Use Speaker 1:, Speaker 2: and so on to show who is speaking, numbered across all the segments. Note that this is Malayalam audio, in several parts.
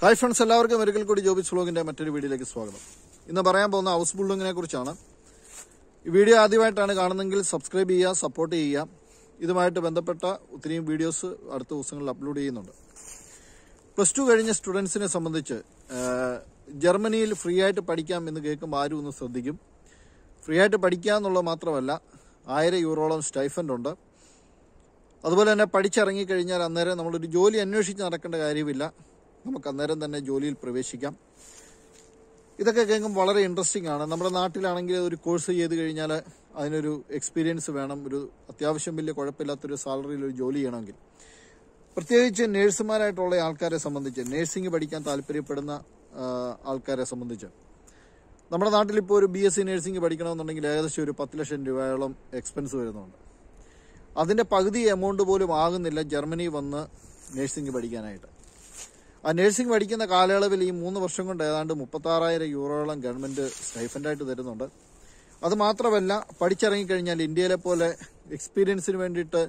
Speaker 1: ഹായ് ഫ്രണ്ട്സ് എല്ലാവർക്കും ഒരിക്കൽ കൂടി ജോബിസ് വ്ളോഗിന്റെ മറ്റൊരു വീഡിയോയിലേക്ക് സ്വാഗതം. ഇന്ന് പറയാൻ പോകുന്ന ഹൗസ് ബിൽഡിങ്ങിനെ കുറിച്ചാണ്. ഈ വീഡിയോ ആദ്യമായിട്ടാണ് കാണുന്നതെങ്കിൽ സബ്സ്ക്രൈബ് ചെയ്യുക സപ്പോർട്ട് ചെയ്യുക. ഇതുമായിട്ട് ബന്ധപ്പെട്ട ഒത്തിരിയും വീഡിയോസ് അടുത്ത ദിവസങ്ങളിൽ അപ്ലോഡ് ചെയ്യുന്നുണ്ട്. പ്ലസ് ടു കഴിഞ്ഞ സ്റ്റുഡൻസിനെ സംബന്ധിച്ച് ജർമ്മനിയിൽ ഫ്രീ ആയിട്ട് പഠിക്കാം എന്ന് കേൾക്കുമ്പോൾ ആരും ഒന്ന് ശ്രദ്ധിക്കും. ഫ്രീ ആയിട്ട് പഠിക്കുക എന്നുള്ളത് മാത്രമല്ല ആയിരം യൂറോളം സ്റ്റൈഫൻഡ് ഉണ്ട്. അതുപോലെ തന്നെ പഠിച്ചിറങ്ങി കഴിഞ്ഞാൽ അന്നേരം നമ്മളൊരു ജോലി അന്വേഷിച്ച് നടക്കേണ്ട കാര്യമില്ല. നമുക്ക് അന്നേരം തന്നെ ജോലിയിൽ പ്രവേശിക്കാം. ഇതൊക്കെ കേൾക്കും വളരെ ഇൻട്രസ്റ്റിംഗ് ആണ്. നമ്മുടെ നാട്ടിലാണെങ്കിൽ ഒരു കോഴ്സ് ചെയ്ത് കഴിഞ്ഞാൽ അതിനൊരു എക്സ്പീരിയൻസ് വേണം. ഒരു അത്യാവശ്യം വലിയ കുഴപ്പമില്ലാത്തൊരു സാലറിയിൽ ഒരു ജോലി ചെയ്യണമെങ്കിൽ. പ്രത്യേകിച്ച് നേഴ്സുമാരായിട്ടുള്ള ആൾക്കാരെ സംബന്ധിച്ച് നേഴ്സിംഗ് പഠിക്കാൻ താല്പര്യപ്പെടുന്ന ആൾക്കാരെ സംബന്ധിച്ച്. നമ്മുടെ നാട്ടിൽ ഇപ്പോൾ ഒരു ബി എസ് സി നേഴ്സിംഗ് പഠിക്കണമെന്നുണ്ടെങ്കിൽ ഏകദേശം ഒരു പത്ത് ലക്ഷം രൂപയോളം എക്സ്പെൻസ് വരുന്നുണ്ട്. അതിന്റെ പകുതി എമൗണ്ട് പോലും ആകുന്നില്ല ജർമ്മനി വന്ന് നേഴ്സിംഗ് പഠിക്കാനായിട്ട്. ആ നേഴ്സിംഗ് പഠിക്കുന്ന കാലയളവിൽ ഈ മൂന്ന് വർഷം കൊണ്ട് ഏതാണ്ട് മുപ്പത്താറായിരം യൂറോളം ഗവൺമെന്റ് സ്റ്റൈഫൻഡായിട്ട് തരുന്നുണ്ട്. അത് മാത്രമല്ല പഠിച്ചിറങ്ങിക്കഴിഞ്ഞാൽ ഇന്ത്യയിലെ പോലെ എക്സ്പീരിയൻസിന് വേണ്ടിയിട്ട്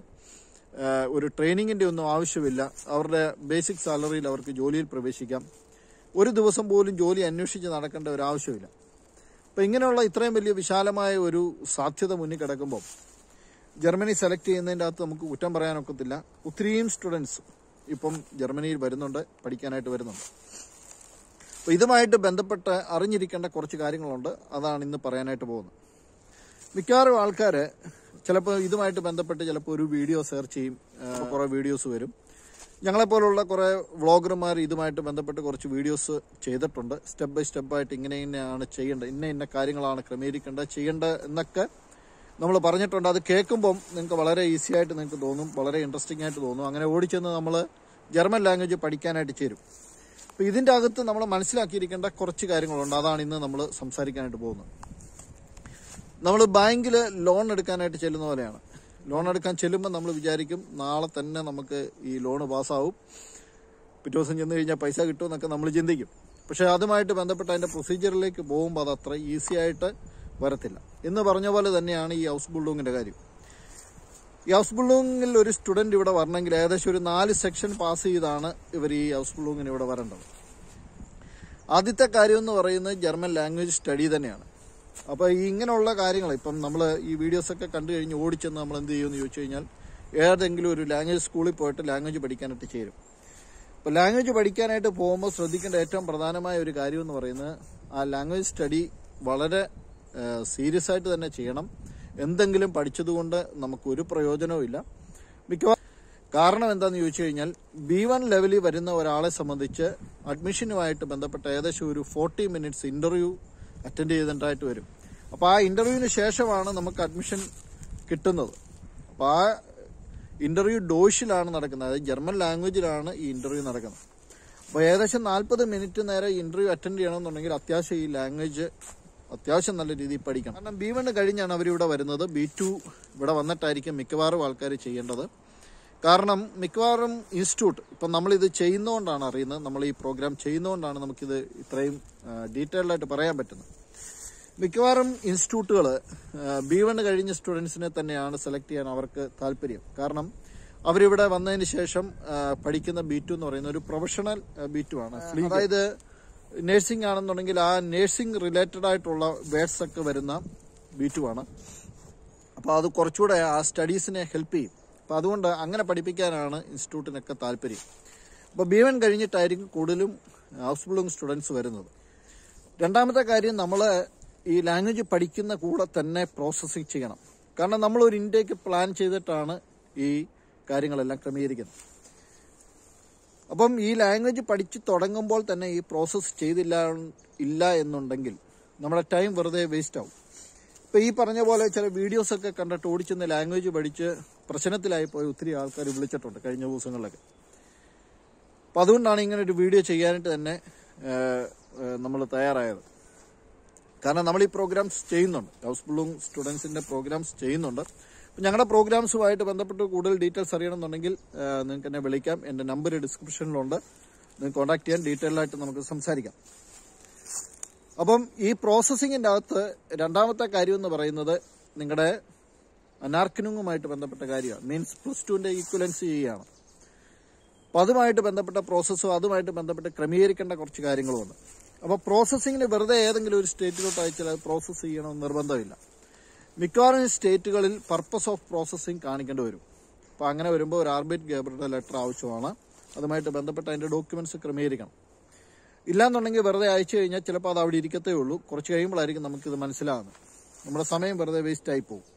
Speaker 1: ഒരു ട്രെയിനിങ്ങിന്റെ ഒന്നും ആവശ്യമില്ല. അവരുടെ ബേസിക് സാലറിയിൽ അവർക്ക് ജോലിയിൽ പ്രവേശിക്കാം. ഒരു ദിവസം പോലും ജോലി അന്വേഷിച്ച് നടക്കേണ്ട ഒരു ആവശ്യമില്ല. അപ്പൊ ഇങ്ങനെയുള്ള ഇത്രയും വലിയ വിശാലമായ ഒരു സാധ്യത മുന്നിൽ കിടക്കുമ്പോൾ ജർമ്മനി സെലക്ട് ചെയ്യുന്നതിന്റെ അകത്ത് നമുക്ക് കുറ്റം പറയാനൊക്കത്തില്ല. ഒത്തിരിയും സ്റ്റുഡൻസ് ഇപ്പം ജർമ്മനിയിൽ വരുന്നുണ്ട് പഠിക്കാനായിട്ട് വരുന്നുണ്ട്. അപ്പോൾ ഇതുമായിട്ട് ബന്ധപ്പെട്ട് അറിഞ്ഞിരിക്കേണ്ട കുറച്ച് കാര്യങ്ങളുണ്ട്. അതാണ് ഇന്ന് പറയാനായിട്ട് പോകുന്നത്. മിക്കവാറും ആൾക്കാർ ചിലപ്പോൾ ഇതുമായിട്ട് ബന്ധപ്പെട്ട് ചിലപ്പോൾ ഒരു വീഡിയോ സെർച്ച് ചെയ്യും കുറേ വീഡിയോസ് വരും. ഞങ്ങളെപ്പോലുള്ള കുറേ വ്ളോഗർമാർ ഇതുമായിട്ട് ബന്ധപ്പെട്ട് കുറച്ച് വീഡിയോസ് ചെയ്തിട്ടുണ്ട്. സ്റ്റെപ്പ് ബൈ സ്റ്റെപ്പായിട്ട് ഇങ്ങനെ ഇങ്ങനെയാണ് ചെയ്യേണ്ടത് ഇന്ന ഇന്ന കാര്യങ്ങളാണ് ക്രമീകരിക്കേണ്ടത് ചെയ്യേണ്ടത് എന്നൊക്കെ നമ്മൾ പറഞ്ഞിട്ടുണ്ട്. അത് കേൾക്കുമ്പം നിങ്ങൾക്ക് വളരെ ഈസി ആയിട്ട് നിങ്ങൾക്ക് തോന്നും വളരെ ഇൻട്രസ്റ്റിംഗ് ആയിട്ട് തോന്നും. അങ്ങനെ ഓടിച്ചെന്ന് നമ്മൾ ജർമ്മൻ ലാംഗ്വേജ് പഠിക്കാനായിട്ട് ചേരും. അപ്പോൾ ഇതിന്റെ അകത്ത് നമ്മൾ മനസ്സിലാക്കിയിരിക്കേണ്ട കുറച്ച് കാര്യങ്ങളുണ്ട്. അതാണ് ഇന്ന് നമ്മൾ സംസാരിക്കാനായിട്ട് പോകുന്നത്. നമ്മൾ ബാങ്കിൽ ലോൺ എടുക്കാനായിട്ട് ചെല്ലുന്ന പോലെയാണ്. ലോൺ എടുക്കാൻ ചെല്ലുമ്പോൾ നമ്മൾ വിചാരിക്കും നാളെ തന്നെ നമുക്ക് ഈ ലോൺ പാസ്സാവും. പിറ്റേ ദിവസം ചെന്ന് കഴിഞ്ഞാൽ പൈസ കിട്ടുമെന്നൊക്കെ നമ്മൾ ചിന്തിക്കും. പക്ഷേ അതുമായിട്ട് ബന്ധപ്പെട്ട് അതിന്റെ പ്രൊസീജിയറിലേക്ക് പോകുമ്പോൾ അത് അത്ര ഈസി ആയിട്ട് വരത്തില്ല. എന്ന് പറഞ്ഞ പോലെ തന്നെയാണ് ഈ ഹൗസ് ബിൽഡിങ്ങിന്റെ കാര്യം. ഈ ഹൗസ് ബിൽഡിങ്ങിൽ ഒരു സ്റ്റുഡന്റ് ഇവിടെ വരണമെങ്കിൽ ഏകദേശം ഒരു നാല് സെക്ഷൻ പാസ് ചെയ്താണ് ഇവർ ഈ ഹൗസ് ബിൽഡിങ്ങിന് ഇവിടെ വരേണ്ടത്. ആദ്യത്തെ കാര്യം എന്ന് പറയുന്നത് ജർമ്മൻ ലാംഗ്വേജ് സ്റ്റഡി തന്നെയാണ്. അപ്പോൾ ഈ ഇങ്ങനെയുള്ള കാര്യങ്ങൾ ഇപ്പം നമ്മൾ ഈ വീഡിയോസൊക്കെ കണ്ടു കഴിഞ്ഞ് ഓടിച്ചെന്ന് നമ്മൾ എന്ത് ചെയ്യുമെന്ന് ചോദിച്ചു കഴിഞ്ഞാൽ ഏതെങ്കിലും ഒരു ലാംഗ്വേജ് സ്കൂളിൽ പോയിട്ട് ലാംഗ്വേജ് പഠിക്കാനായിട്ട് ചേരും. അപ്പോൾ ലാംഗ്വേജ് പഠിക്കാനായിട്ട് പോകുമ്പോൾ ശ്രദ്ധിക്കേണ്ട ഏറ്റവും പ്രധാനമായ ഒരു കാര്യം എന്ന് പറയുന്നത് ആ ലാംഗ്വേജ് സ്റ്റഡി വളരെ സീരിയസ് ആയിട്ട് തന്നെ ചെയ്യണം. എന്തെങ്കിലും പഠിച്ചതുകൊണ്ട് നമുക്കൊരു പ്രയോജനവും ഇല്ല. മിക്കവാറും കാരണം എന്താണെന്ന് ചോദിച്ചു കഴിഞ്ഞാൽ ബി വൺ ലെവലിൽ വരുന്ന ഒരാളെ സംബന്ധിച്ച് അഡ്മിഷനുമായിട്ട് ബന്ധപ്പെട്ട ഏകദേശം ഒരു ഫോർട്ടി മിനിറ്റ്സ് ഇന്റർവ്യൂ അറ്റൻഡ് ചെയ്തിട്ടായിട്ട് വരും. അപ്പോൾ ആ ഇന്റർവ്യൂവിന് ശേഷമാണ് നമുക്ക് അഡ്മിഷൻ കിട്ടുന്നത്. അപ്പോൾ ആ ഇന്റർവ്യൂ ഡോഷിലാണ് നടക്കുന്നത്. അതായത് ജർമ്മൻ ലാംഗ്വേജിലാണ് ഈ ഇന്റർവ്യൂ നടക്കുന്നത്. അപ്പോൾ ഏകദേശം നാൽപ്പത് മിനിറ്റ് നേരെ ഇന്റർവ്യൂ അറ്റൻഡ് ചെയ്യണമെന്നുണ്ടെങ്കിൽ അത്യാവശ്യം ഈ ലാംഗ്വേജ് അത്യാവശ്യം നല്ല രീതിയിൽ പഠിക്കണം. കാരണം ബി വൺ കഴിഞ്ഞാണ് അവരിവിടെ വരുന്നത്. ബി ടു ഇവിടെ വന്നിട്ടായിരിക്കും മിക്കവാറും ആൾക്കാർ ചെയ്യേണ്ടത്. കാരണം മിക്കവാറും ഇൻസ്റ്റിറ്റ്യൂട്ട് ഇപ്പം നമ്മളിത് ചെയ്യുന്നതുകൊണ്ടാണ് അറിയുന്നത്. നമ്മൾ ഈ പ്രോഗ്രാം ചെയ്യുന്നതുകൊണ്ടാണ് നമുക്കിത് ഇത്രയും ഡീറ്റെയിൽഡായിട്ട് പറയാൻ പറ്റുന്നത്. മിക്കവാറും ഇൻസ്റ്റിറ്റ്യൂട്ടുകൾ ബി വൺ കഴിഞ്ഞ സ്റ്റുഡൻസിനെ തന്നെയാണ് സെലക്ട് ചെയ്യാൻ അവർക്ക് താല്പര്യം. കാരണം അവരിവിടെ വന്നതിന് ശേഷം പഠിക്കുന്ന ബി ടു എന്ന് പറയുന്ന ഒരു പ്രൊഫഷണൽ ബി ടു ആണ്. അതായത് നഴ്സിംഗ് ആണെന്നുണ്ടെങ്കിൽ ആ നേഴ്സിംഗ് റിലേറ്റഡ് ആയിട്ടുള്ള വേർഡ്സ് ഒക്കെ വരുന്ന ബി ടു ആണ് അപ്പോൾ അത് കുറച്ചുകൂടെ ആ സ്റ്റഡീസിനെ ഹെൽപ്പ് ചെയ്യും. അപ്പോൾ അതുകൊണ്ട് അങ്ങനെ പഠിപ്പിക്കാനാണ് ഇൻസ്റ്റിറ്റ്യൂട്ടിനൊക്കെ താല്പര്യം. അപ്പോൾ ബി വൺ കഴിഞ്ഞിട്ടായിരിക്കും കൂടുതലും ഹൗസ് ബിൽഡിംഗ് സ്റ്റുഡൻസ് വരുന്നത്. രണ്ടാമത്തെ കാര്യം നമ്മൾ ഈ ലാംഗ്വേജ് പഠിക്കുന്ന കൂടെ തന്നെ പ്രോസസ്സിങ് ചെയ്യണം. കാരണം നമ്മൾ ഒരു ഇൻടേക്ക് പ്ലാൻ ചെയ്തിട്ടാണ് ഈ കാര്യങ്ങളെല്ലാം ക്രമീകരിക്കുന്നത്. അപ്പം ഈ ലാംഗ്വേജ് പഠിച്ചു തുടങ്ങുമ്പോൾ തന്നെ ഈ പ്രോസസ്സ് ചെയ്തില്ല ഇല്ല എന്നുണ്ടെങ്കിൽ നമ്മുടെ ടൈം വെറുതെ വേസ്റ്റ് ആവും. ഇപ്പം ഈ പറഞ്ഞ പോലെ ചില വീഡിയോസ് ഒക്കെ കണ്ടിട്ട് ഓടിച്ചെന്ന് ലാംഗ്വേജ് പഠിച്ച് പ്രശ്നത്തിലായി പോയി ഒത്തിരി ആൾക്കാർ വിളിച്ചിട്ടുണ്ട് കഴിഞ്ഞ ദിവസങ്ങളിലൊക്കെ. അപ്പം അതുകൊണ്ടാണ് ഇങ്ങനെ ഒരു വീഡിയോ ചെയ്യാനായിട്ട് തന്നെ നമ്മൾ തയ്യാറായത്. കാരണം നമ്മൾ ഈ പ്രോഗ്രാംസ് ചെയ്യുന്നുണ്ട്. ഹൗസ് ബിൽഡിംഗ് സ്റ്റുഡൻസിന്റെ പ്രോഗ്രാംസ് ചെയ്യുന്നുണ്ട്. ഞങ്ങളുടെ പ്രോഗ്രാംസുമായിട്ട് ബന്ധപ്പെട്ട് കൂടുതൽ ഡീറ്റെയിൽസ് അറിയണമെന്നുണ്ടെങ്കിൽ നിങ്ങൾക്ക് എന്നെ വിളിക്കാം. എന്റെ നമ്പർ ഡിസ്ക്രിപ്ഷനിലുണ്ട്. നിങ്ങൾക്ക് കോൺടാക്ട് ചെയ്യാൻ ഡീറ്റെയിലായിട്ട് നമുക്ക് സംസാരിക്കാം. അപ്പം ഈ പ്രോസസ്സിങ്ങിന്റെ അകത്ത് രണ്ടാമത്തെ കാര്യം എന്ന് പറയുന്നത് നിങ്ങളുടെ അനാർക്കിനുങ്ങുമായിട്ട് ബന്ധപ്പെട്ട കാര്യമാണ്. മീൻസ് പ്ലസ് ടുവിന്റെ ഈക്വലൻസ് ചെയ്യുകയാണ്. അപ്പോൾ അതുമായിട്ട് ബന്ധപ്പെട്ട പ്രോസസ്സും അതുമായിട്ട് ബന്ധപ്പെട്ട് ക്രമീകരിക്കേണ്ട കുറച്ച് കാര്യങ്ങളുമുണ്ട്. അപ്പോൾ പ്രോസസ്സിങ്ങിന് വെറുതെ ഏതെങ്കിലും ഒരു സ്റ്റേറ്റിലോട്ട് അയച്ചാൽ അത് പ്രോസസ്സ് ചെയ്യണമെന്ന് നിർബന്ധമില്ല. മിക്കവാറും സ്റ്റേറ്റുകളിൽ പർപ്പസ് ഓഫ് പ്രോസസ്സിംഗ് കാണിക്കേണ്ടി വരും. അപ്പോൾ അങ്ങനെ വരുമ്പോൾ ഒരു ആർബിറ്റ് ഗേബറുടെ ലെറ്റർ ആവശ്യമാണ്. അതുമായിട്ട് ബന്ധപ്പെട്ട അതിന്റെ ഡോക്യുമെന്റ്സ് ക്രമീകരിക്കണം. ഇല്ലാന്നുണ്ടെങ്കിൽ വെറുതെ അയച്ചു കഴിഞ്ഞാൽ ചിലപ്പോൾ അത് അവിടെ ഇരിക്കത്തേ ഉള്ളൂ. കുറച്ച് കഴിയുമ്പോഴായിരിക്കും നമുക്കിത് മനസ്സിലാകുന്നത് നമ്മുടെ സമയം വെറുതെ വേസ്റ്റ് ആയി പോകും.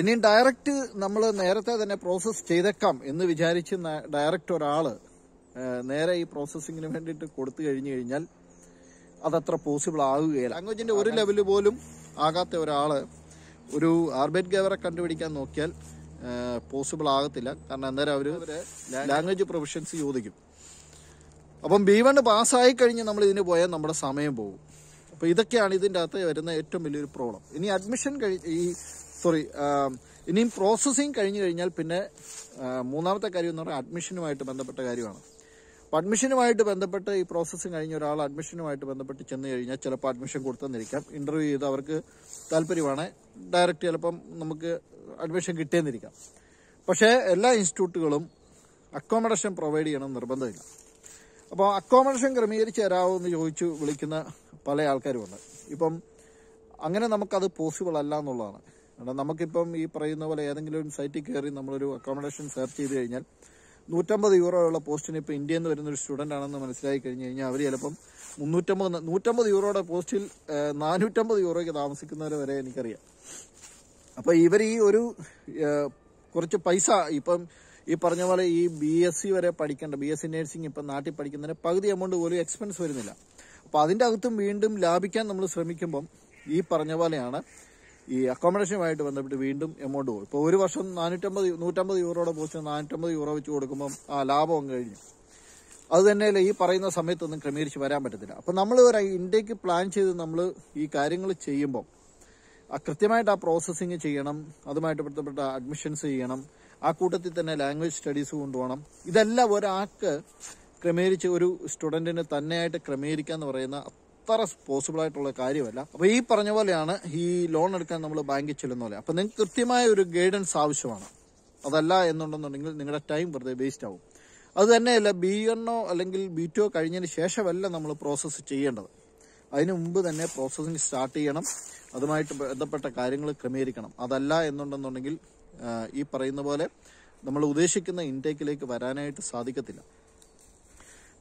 Speaker 1: ഇനിയും ഡയറക്റ്റ് നമ്മൾ നേരത്തെ തന്നെ പ്രോസസ്സ് ചെയ്തേക്കാം എന്ന് വിചാരിച്ച് ഡയറക്റ്റ് ഒരാൾ നേരെ ഈ പ്രോസസ്സിങ്ങിന് വേണ്ടിയിട്ട് കൊടുത്തു കഴിഞ്ഞു കഴിഞ്ഞാൽ അതത്ര പോസിബിൾ ആകുകയില്ല ലാംഗ്വേജിന്റെ ഒരു ലെവൽ പോലും ആകാത്ത ഒരാൾ ഒരു ആർബേറ്റ് ഗവറെ കണ്ടുപിടിക്കാൻ നോക്കിയാൽ പോസിബിൾ ആകത്തില്ല. കാരണം അന്നേരം അവർ ലാംഗ്വേജ് പ്രൊഫഷൻസ് ചോദിക്കും. അപ്പം ബി വൺ പാസ്സായി കഴിഞ്ഞ് നമ്മൾ ഇതിന് പോയാൽ നമ്മുടെ സമയം പോകും. അപ്പോൾ ഇതൊക്കെയാണ് ഇതിന്റെ അകത്ത് വരുന്ന ഏറ്റവും വലിയൊരു പ്രോബ്ലം ഇനി അഡ്മിഷൻ കഴി ഈ സോറി ഇനിയും പ്രോസസ്സിങ് കഴിഞ്ഞു കഴിഞ്ഞാൽ പിന്നെ മൂന്നാമത്തെ കാര്യം എന്ന് പറഞ്ഞാൽ അഡ്മിഷനുമായിട്ട് ബന്ധപ്പെട്ട കാര്യമാണ്. അപ്പോൾ അഡ്മിഷനുമായിട്ട് ബന്ധപ്പെട്ട് ഈ പ്രോസസ്സ് കഴിഞ്ഞ ഒരാൾ അഡ്മിഷനുമായിട്ട് ബന്ധപ്പെട്ട് ചെന്ന് കഴിഞ്ഞാൽ ചിലപ്പോൾ അഡ്മിഷൻ കൊടുത്തെന്നിരിക്കാം ഇന്റർവ്യൂ ചെയ്ത് അവർക്ക് താല്പര്യമാണ്. ഡയറക്റ്റ് ചിലപ്പം നമുക്ക് അഡ്മിഷൻ കിട്ടിയെന്നിരിക്കാം. പക്ഷേ എല്ലാ ഇൻസ്റ്റിറ്റ്യൂട്ടുകളും അക്കോമഡേഷൻ പ്രൊവൈഡ് ചെയ്യണം നിർബന്ധമില്ല. അപ്പോൾ അക്കോമഡേഷൻ ക്രമീകരിച്ച് തരാമോ എന്ന് ചോദിച്ച് വിളിക്കുന്ന പല ആൾക്കാരുമുണ്ട്. ഇപ്പം അങ്ങനെ നമുക്കത് പോസിബിൾ അല്ല എന്നുള്ളതാണ്. കാരണം നമുക്കിപ്പം ഈ പറയുന്ന പോലെ ഏതെങ്കിലും ഒരു സൈറ്റിൽ കയറി നമ്മളൊരു അക്കോമഡേഷൻ സെർച്ച് ചെയ്ത് കഴിഞ്ഞാൽ നൂറ്റമ്പത് യൂറോയുള്ള പോസ്റ്റിന് ഇപ്പോൾ ഇന്ത്യയിൽ നിന്ന് വരുന്ന ഒരു സ്റ്റുഡന്റ് ആണെന്ന് മനസ്സിലായി കഴിഞ്ഞ് കഴിഞ്ഞാൽ അവർ ചിലപ്പം മുന്നൂറ്റമ്പത് നൂറ്റമ്പത് യൂറോയുടെ പോസ്റ്റിൽ നാനൂറ്റമ്പത് യൂറോയ്ക്ക് താമസിക്കുന്നവരെ വരെ എനിക്കറിയാം. അപ്പോൾ ഇവർ ഈ ഒരു കുറച്ച് പൈസ ഇപ്പം ഈ പറഞ്ഞ പോലെ ഈ ബി എസ് സി വരെ പഠിക്കേണ്ട ബി എസ് സി നഴ്സിംഗ് ഇപ്പം നാട്ടിൽ പഠിക്കുന്നതിന് പകുതി എമൗണ്ട് പോലും എക്സ്പെൻസ് വരുന്നില്ല. അപ്പോൾ അതിന്റെ അകത്തും വീണ്ടും ലാഭിക്കാൻ നമ്മൾ ശ്രമിക്കുമ്പം ഈ പറഞ്ഞ പോലെയാണ് ഈ അക്കോമഡേഷനുമായിട്ട് ബന്ധപ്പെട്ട് വീണ്ടും എമൗണ്ട് പോകും. ഇപ്പോൾ ഒരു വർഷം നാനൂറ്റമ്പത് നൂറ്റമ്പത് യൂറോയുടെ പോസ്റ്റ് നാനൂറ്റമ്പത് യൂറോ വെച്ച് കൊടുക്കുമ്പം ആ ലാഭം കഴിഞ്ഞു. അത് തന്നെയല്ല ഈ പറയുന്ന സമയത്തൊന്നും ക്രമീകരിച്ച് വരാൻ പറ്റത്തില്ല. അപ്പം നമ്മൾ ഒരു ഇന്ത്യയ്ക്ക് പ്ലാൻ ചെയ്ത് നമ്മൾ ഈ കാര്യങ്ങൾ ചെയ്യുമ്പോൾ കൃത്യമായിട്ട് ആ പ്രോസസ്സിങ് ചെയ്യണം അതുമായിട്ട് ബന്ധപ്പെട്ട അഡ്മിഷൻസ് ചെയ്യണം ആ കൂട്ടത്തിൽ തന്നെ ലാംഗ്വേജ് സ്റ്റഡീസ് കൊണ്ടുപോകണം. ഇതെല്ലാം ഒരാൾക്ക് ക്രമീകരിച്ച് ഒരു സ്റ്റുഡന്റിന് തന്നെയായിട്ട് ക്രമീകരിക്കുക എന്ന് പറയുന്ന അത്ര പോസിബിൾ ആയിട്ടുള്ള കാര്യമല്ല. അപ്പൊ ഈ പറഞ്ഞ പോലെയാണ് ഈ ലോൺ എടുക്കാൻ നമ്മൾ ബാങ്കിൽ ചെല്ലുന്ന പോലെ. അപ്പൊ നിങ്ങൾക്ക് കൃത്യമായ ഒരു ഗൈഡൻസ് ആവശ്യമാണ്. അതല്ല എന്നുണ്ടെന്നുണ്ടെങ്കിൽ നിങ്ങളുടെ ടൈം വെറുതെ വേസ്റ്റ് ആവും. അത് തന്നെയല്ല ബി എണ്ണോ അല്ലെങ്കിൽ ബി ടു കഴിഞ്ഞതിന് ശേഷമല്ല നമ്മൾ പ്രോസസ്സ് ചെയ്യേണ്ടത്. അതിനു മുമ്പ് തന്നെ പ്രോസസ്സിങ് സ്റ്റാർട്ട് ചെയ്യണം. അതുമായിട്ട് ബന്ധപ്പെട്ട കാര്യങ്ങൾ ക്രമീകരിക്കണം. അതല്ല എന്നുണ്ടെന്നുണ്ടെങ്കിൽ ഈ പറയുന്ന പോലെ നമ്മൾ ഉദ്ദേശിക്കുന്ന ഇൻടേക്കിലേക്ക് വരാനായിട്ട് സാധിക്കത്തില്ല.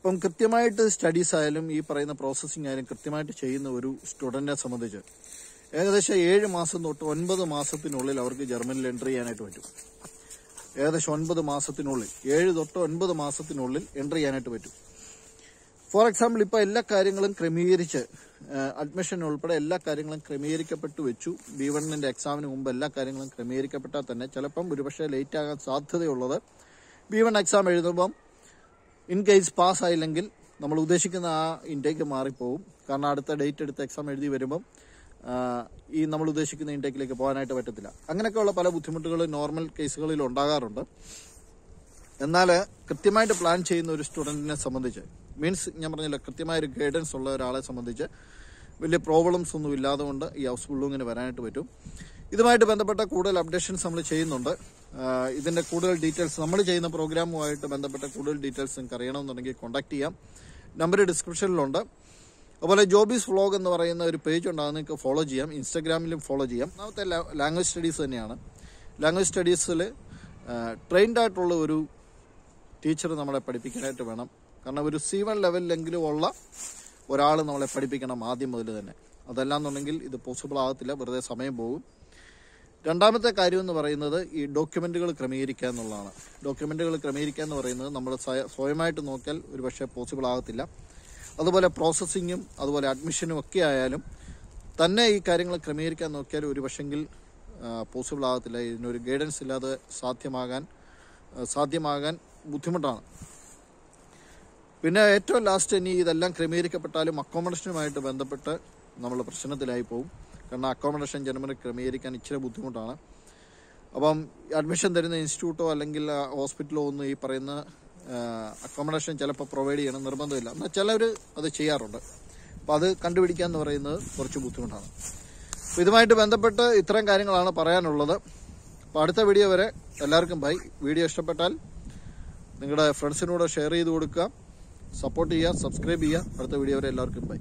Speaker 1: ഇപ്പം കൃത്യമായിട്ട് സ്റ്റഡീസ് ആയാലും ഈ പറയുന്ന പ്രോസസ്സിംഗ് ആയാലും കൃത്യമായിട്ട് ചെയ്യുന്ന ഒരു സ്റ്റുഡന്റിനെ സംബന്ധിച്ച് ഏകദേശം ഏഴ് മാസം തൊട്ട് ഒൻപത് മാസത്തിനുള്ളിൽ അവർക്ക് ജർമ്മനിൽ എൻട്രി ചെയ്യാനായിട്ട് പറ്റും. ഏകദേശം ഒൻപത് മാസത്തിനുള്ളിൽ ഏഴ് തൊട്ട് ഒൻപത് മാസത്തിനുള്ളിൽ എൻട്രി ചെയ്യാനായിട്ട് പറ്റും. ഫോർ എക്സാമ്പിൾ ഇപ്പോൾ എല്ലാ കാര്യങ്ങളും ക്രമീകരിച്ച് അഡ്മിഷൻ ഉൾപ്പെടെ എല്ലാ കാര്യങ്ങളും ക്രമീകരിക്കപ്പെട്ടു വെച്ചു. ബി വണ്ണിന്റെ എക്സാമിന് മുമ്പ് എല്ലാ കാര്യങ്ങളും ക്രമീകരിക്കപ്പെട്ടാൽ തന്നെ ചിലപ്പം ഒരുപക്ഷെ ലേറ്റ് ആകാൻ സാധ്യതയുള്ളത് ബി വൺ എക്സാം എഴുതുമ്പം ഇൻ കേസ് പാസ് ആയില്ലെങ്കിൽ നമ്മൾ ഉദ്ദേശിക്കുന്ന ആ ഇൻടേക്ക് മാറിപ്പോവും. കാരണം അടുത്ത ഡേറ്റ് എടുത്ത് എക്സാം എഴുതി വരുമ്പം ഈ നമ്മൾ ഉദ്ദേശിക്കുന്ന ഇൻടേക്കിലേക്ക് പോകാനായിട്ട് പറ്റത്തില്ല. അങ്ങനെയൊക്കെയുള്ള പല ബുദ്ധിമുട്ടുകൾ നോർമൽ കേസുകളിൽ ഉണ്ടാകാറുണ്ട്. എന്നാൽ കൃത്യമായിട്ട് പ്ലാൻ ചെയ്യുന്ന ഒരു സ്റ്റുഡന്റിനെ സംബന്ധിച്ച് മീൻസ് ഞാൻ പറഞ്ഞില്ല കൃത്യമായ ഒരു ഗൈഡൻസ് ഉള്ള ഒരാളെ സംബന്ധിച്ച് വലിയ പ്രോബ്ലംസ് ഒന്നും ഇല്ലാതെ കൊണ്ട് ഈ ഹൗസ് ബിൽഡിങ്ങിന് വരാനായിട്ട് പറ്റും. ഇതുമായിട്ട് ബന്ധപ്പെട്ട കൂടുതൽ അപ്ഡേഷൻസ് നമ്മൾ ചെയ്യുന്നുണ്ട്. ഇതിന്റെ കൂടുതൽ ഡീറ്റെയിൽസ് നമ്മൾ ചെയ്യുന്ന പ്രോഗ്രാമുമായിട്ട് ബന്ധപ്പെട്ട കൂടുതൽ ഡീറ്റെയിൽസ് നിങ്ങൾക്ക് അറിയണമെന്നുണ്ടെങ്കിൽ കോൺടാക്ട് ചെയ്യാം. നമ്പർ ഡിസ്ക്രിപ്ഷനിലുണ്ട്. അതുപോലെ ജോബീസ് വ്ളോഗ് എന്ന് പറയുന്ന ഒരു പേജ് ഉണ്ടാകും നിങ്ങൾക്ക് ഫോളോ ചെയ്യാം. ഇൻസ്റ്റാഗ്രാമിലും ഫോളോ ചെയ്യാം. ഒന്നാമത്തെ ലാംഗ്വേജ് സ്റ്റഡീസ് തന്നെയാണ്. ലാംഗ്വേജ് സ്റ്റഡീസിൽ ട്രെയിൻഡ് ആയിട്ടുള്ള ഒരു ടീച്ചർ നമ്മളെ പഠിപ്പിക്കാനായിട്ട് വേണം. കാരണം ഒരു സി വൺ ലെവലിലെങ്കിലും ഉള്ള ഒരാൾ നമ്മളെ പഠിപ്പിക്കണം ആദ്യം മുതൽ തന്നെ. അതല്ലാന്നുണ്ടെങ്കിൽ ഇത് പോസിബിൾ ആകത്തില്ല. വെറുതെ സമയം പോകും. രണ്ടാമത്തെ കാര്യം എന്ന് പറയുന്നത് ഈ ഡോക്യുമെന്റുകൾ ക്രമീകരിക്കുക എന്നുള്ളതാണ്. ഡോക്യുമെന്റുകൾ ക്രമീകരിക്കുക എന്ന് പറയുന്നത് നമ്മൾ സ്വയമായിട്ട് നോക്കിയാൽ ഒരു പക്ഷേ പോസിബിൾ ആകത്തില്ല. അതുപോലെ പ്രോസസ്സിങ്ങും അതുപോലെ അഡ്മിഷനും ഒക്കെ ആയാലും തന്നെ ഈ കാര്യങ്ങൾ ക്രമീകരിക്കാൻ നോക്കിയാൽ ഒരു പക്ഷെങ്കിൽ പോസിബിൾ ആകത്തില്ല. ഇതിനൊരു ഗൈഡൻസ് ഇല്ലാതെ സാധ്യമാകാൻ സാധ്യമാകാൻ ബുദ്ധിമുട്ടാണ്. പിന്നെ ഏറ്റവും ലാസ്റ്റ് ഇനി ഇതെല്ലാം ക്രമീകരിക്കപ്പെട്ടാലും അക്കോമഡേഷനുമായിട്ട് ബന്ധപ്പെട്ട് നമ്മൾ പ്രശ്നത്തിലായി പോകും കാരണം അക്കോമഡേഷൻ ജനമന് ക്രമീകരിക്കാൻ ഇച്ചിരി ബുദ്ധിമുട്ടാണ്. അപ്പം അഡ്മിഷൻ തരുന്ന ഇൻസ്റ്റിറ്റ്യൂട്ടോ അല്ലെങ്കിൽ ഹോസ്പിറ്റലോ ഒന്നും ഈ പറയുന്ന അക്കോമഡേഷൻ ചിലപ്പോൾ പ്രൊവൈഡ് ചെയ്യണം നിർബന്ധമില്ല. എന്നാൽ ചിലർ അത് ചെയ്യാറുണ്ട്. അപ്പം അത് കണ്ടുപിടിക്കുക എന്ന് പറയുന്നത് കുറച്ച് ബുദ്ധിമുട്ടാണ്. അപ്പം ഇതുമായിട്ട് ബന്ധപ്പെട്ട് ഇത്തരം കാര്യങ്ങളാണ് പറയാനുള്ളത്. അപ്പോൾ അടുത്ത വീഡിയോ വരെ എല്ലാവർക്കും ബൈ വീഡിയോ ഇഷ്ടപ്പെട്ടാൽ നിങ്ങളുടെ ഫ്രണ്ട്സിനോട് ഷെയർ ചെയ്ത് കൊടുക്കുക. സപ്പോർട്ട് ചെയ്യുക സബ്സ്ക്രൈബ് ചെയ്യുക. അടുത്ത വീഡിയോ വരെ എല്ലാവർക്കും ബൈ